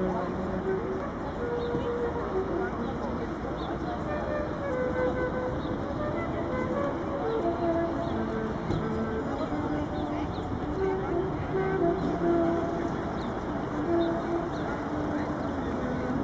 Mm-hmm.